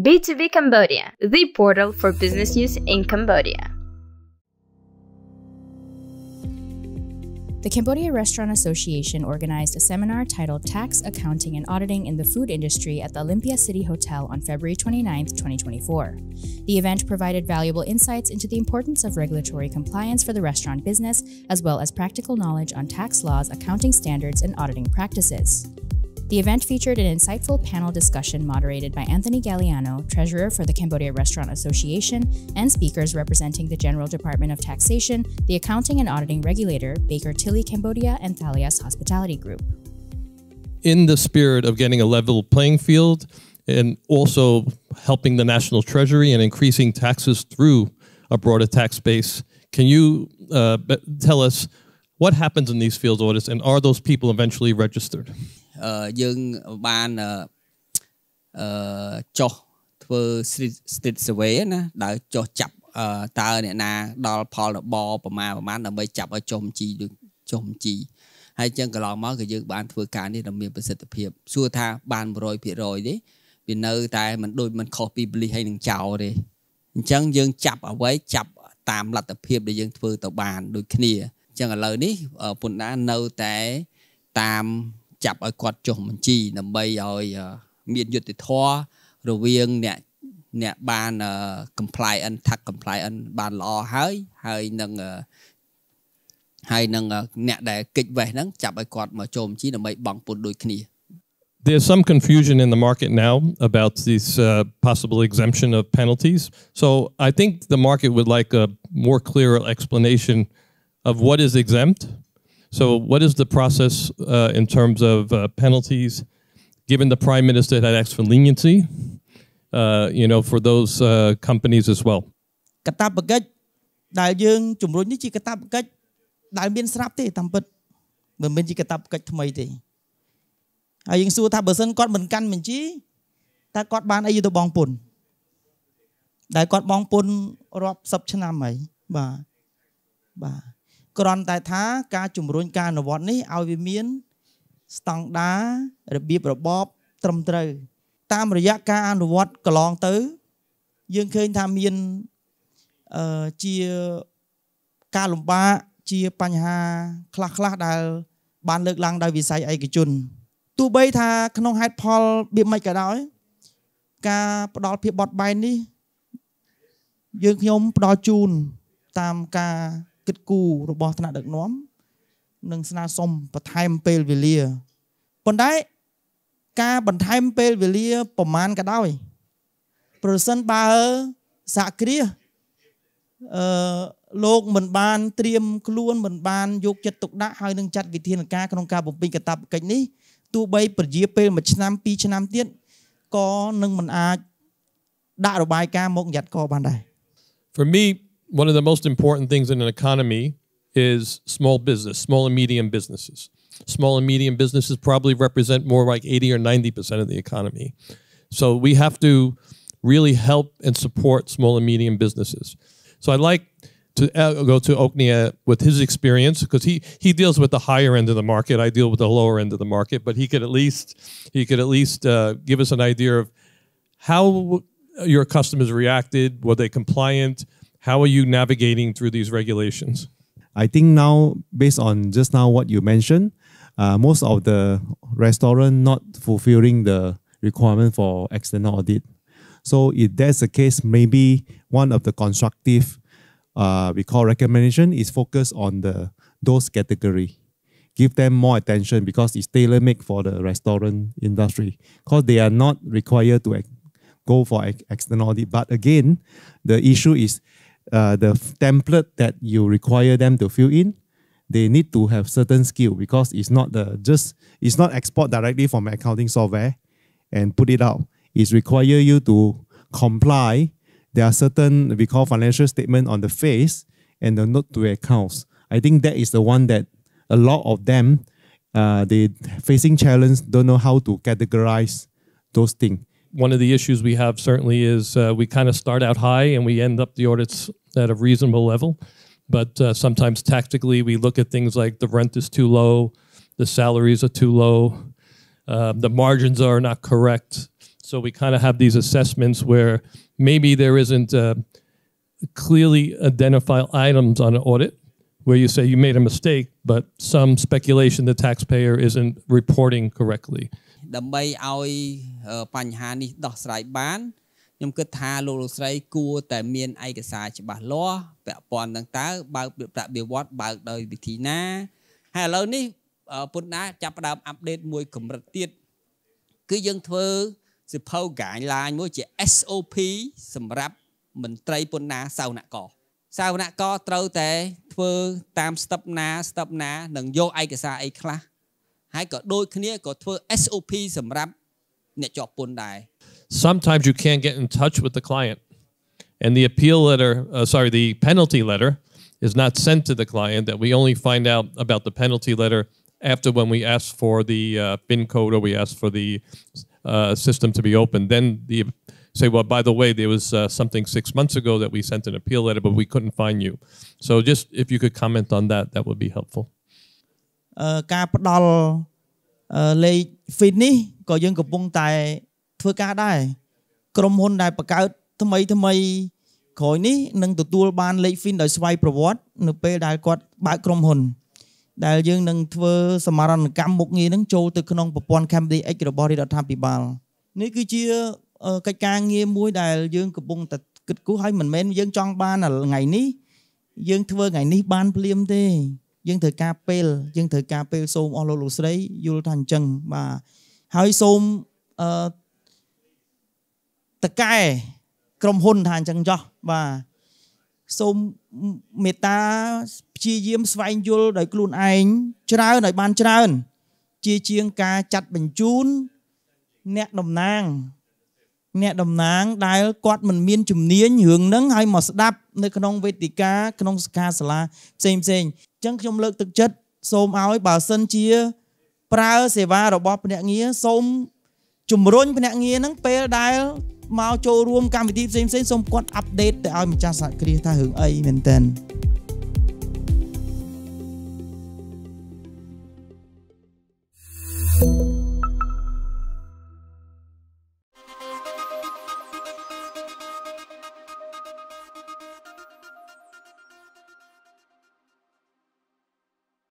B2B Cambodia, the portal for business use in Cambodia. The Cambodia Restaurant Association organized a seminar titled Tax, Accounting, and Auditing in the Food Industry at the Olympia City Hotel on February 29, 2024. The event provided valuable insights into the importance of regulatory compliance for the restaurant business, as well as practical knowledge on tax laws, accounting standards, and auditing practices. The event featured an insightful panel discussion moderated by Anthony Galliano, Treasurer for the Cambodia Restaurant Association, and speakers representing the General Department of Taxation, the Accounting and Auditing Regulator, Baker Tilly Cambodia, and Thalias Hospitality Group. In the spirit of getting a level playing field and also helping the National Treasury and increasing taxes through a broader tax base, can you uh, tell us what happens in these field audits, and are those people eventually registered? Young man, uh, street away, and I just chop, uh, town and I doll pull the ball for my man, and my chop a chum chee, chum. I jungle on market, young man to a candy, and maybe set the. So, ta, ban broy piroide, we do it, copy, bleed hanging chowry. Jung young chap away, chap, time, let the peep, the young twirl to ban, do clear. ចឹងឥឡូវនេះពុនដានៅតែតាមចាប់ឲ្យគាត់ចុះបញ្ជីដើម្បីឲ្យមានយុត្តិធម៌រវាងអ្នកអ្នកបាន compliant tax compliant បានល្អហើយហើយនឹងហើយនឹងអ្នកដែលកិច្ចវេះហ្នឹងចាប់ឲ្យគាត់មកចូលបញ្ជីដើម្បីបង់ពន្ធដូចគ្នា There's some confusion in the market now about this uh, possible exemption of penalties. So I think the market would like a more clear explanation of what is exempt so, what is the process uh, in terms of uh, penalties? Given the prime minister had asked for leniency, uh, you know, for those uh, companies as well. កតាបកិច្ចដែលយើងជំរុញនេះជាកតាបកិច្ចដែលមានស្រាប់ទេតាមពិតមិនមែនជាកតាបកិច្ចថ្មីទេហើយយើងសួរថាបើសិនគាត់មិនកាន់បញ្ជីតើគាត់បានអីទៅបងពុនដែលគាត់បងពុនរាប់សិបឆ្នាំហើយបាទបាទ គ្រាន់តែថាការជំរុញការអនុវត្តនេះឲ្យវាមាន ស្តង់ដាររបៀបរបបត្រឹមត្រូវ តាមរយៈការអនុវត្តកន្លងទៅ យើងឃើញថាមានអឺជាការលំបាកជាបញ្ហាខ្លះខ្លះដែល បានលើកឡើងដោយវិស័យឯកជនទោះបីថាក្នុងហេតុផលបៀបមិនក៏ដោយ ការផ្ដល់ភាពបត់បែននេះ យើងខ្ញុំផ្ដល់ជូនតាមការ គិតគូររបស់ថ្នាក់ដឹកនាំនិងស្នើសុំបន្ថែមពេលវេលាប៉ុន្តែការបន្ថែមពេលវេលាប្រមាណក៏ដោយប្រសិនបើសហគ្រាសអឺលោកមិនបានត្រៀមខ្លួនមិនបានយកចិត្តទុកដាក់ហើយនឹងចាត់វិធានការក្នុងការបំពេញកាតព្វកិច្ចនេះទោះបីពជាពេល1ឆ្នាំ2ឆ្នាំទៀតក៏នឹងមិនអាចដាក់របាយការណ៍មកយ៉ាត់កបានដែរ For me one of the most important things in an economy is small business, small and medium businesses. Small and medium businesses probably represent more like 80 or 90% of the economy. So we have to really help and support small and medium businesses. So I'd like to uh, go to Oknha with his experience because he, he deals with the higher end of the market. I deal with the lower end of the market, but he could at least he could at least uh, give us an idea of how your customers reacted. Were they compliant? How are you navigating through these regulations? I think now, based on just now what you mentioned, uh, most of the restaurant not fulfilling the requirement for external audit. So if that's the case, maybe one of the constructive uh, we call recommendation is focus on the those category. Give them more attention because it's tailor made for the restaurant industry. Because they are not required to go for external audit. But again, the issue is uh, the template that you require them to fill in, they need to have certain skill because it's not the just it's not export directly from accounting software and put it out. It's require you to comply. There are certain we call financial statement on the face and the note to accounts. I think that is the one that a lot of them uh, they facing challenge don't know how to categorize those things one of the issues we have certainly is uh, we kind of start out high and we end up the audits at a reasonable level. But uh, sometimes tactically, we look at things like the rent is too low, the salaries are too low, uh, the margins are not correct. So we kind of have these assessments where maybe there isn't uh, clearly identified items on an audit where you say you made a mistake, but some speculation the taxpayer isn't reporting correctly. ដើម្បីឲ្យអឺបញ្ហានេះដោះស្រាយបានខ្ញុំគិតថាលោកលោកស្រីគួរតែមានឯកសារច្បាស់លាស់ពាក់ព័ន្ធនឹងតើបើកប្រាក់បៀវត្តបើកដោយវិធីណាហើយឥឡូវនេះអឺពុនណាចាប់ផ្ដើមអាប់ដេតមួយកម្រិតទៀតគឺយើងធ្វើសិភៅ guideline មួយជា SOP សម្រាប់មន្ត្រីពុនណាសាវនករសាវនករត្រូវតែធ្វើតាមស្ទប់ណាស្ទប់ណា និងយកឯកសារអីខ្លះ ហើយក៏ដូចគ្នាក៏ធ្វើ SOP សម្រាប់អ្នកជាប់ពន្ធដែរ Sometimes you can't get in touch with the client, and the appeal letter, uh, sorry, the penalty letter is not sent to the client. That we only find out about the penalty letter after when we ask for the uh, PIN code or we ask for the uh, system to be open. Then the say, well, by the way, there was uh, something six months ago that we sent an appeal letter, but we couldn't find you. So just if you could comment on that, that would be helpful. អឺការផ្ដល់អឺលេខ feed នេះក៏យើងកំពុងតែធ្វើការដែរក្រុមហ៊ុនដែលបង្កើតថ្មីថ្មីក្រោយនេះនឹងទទួលបានលេខ feed ដោយស្វ័យប្រវត្តិនៅពេលដែលគាត់បើកក្រុមហ៊ុនដែលយើងនឹងធ្វើសមរណកម្មមុខងារនឹងចូលទៅក្នុងប្រព័ន្ធ Camden X របស់រាជរដ្ឋាភិបាលនេះគឺជាអឺកិច្ចការងារមួយដែលយើងកំពុងតែគិតគូរហើយមិនមែនយើងចង់បានថ្ងៃនេះយើងធ្វើថ្ងៃនេះបានភ្លាមទេ យើងត្រូវការពេលយើងត្រូវការពេលសូមអស់លោកលោកស្រីយល់ថាអញ្ចឹងបាទហើយសូមអឺតកែក្រុមហ៊ុនថាអញ្ចឹងចោះបាទសូមមេត្តាព្យាយាមស្វែងយល់ដោយខ្លួនឯងច្រើនឲ្យបានច្រើន ជាជាងការចាត់បញ្ជូន អ្នកតំណាង អ្នកតំណាងដែលគាត់មិនមានជំនាញរឿងហ្នឹងហើយមកស្ដាប់នៅក្នុងវេទិកាក្នុងសិក្ខាសាលាផ្សេងផ្សេងអញ្ចឹងខ្ញុំលើកទឹកចិត្តសូមឲ្យបើសិនជា ប្រើសេវារបស់ភ្នាក់ងារសូមជំរុញភ្នាក់ងារហ្នឹងពេលដែលមកចូលរួមកម្មវិធីផ្សេងផ្សេងសូមគាត់អាប់ដេតទៅឲ្យម្ចាស់សហគ្រាសថារឿងអីមែនតើ។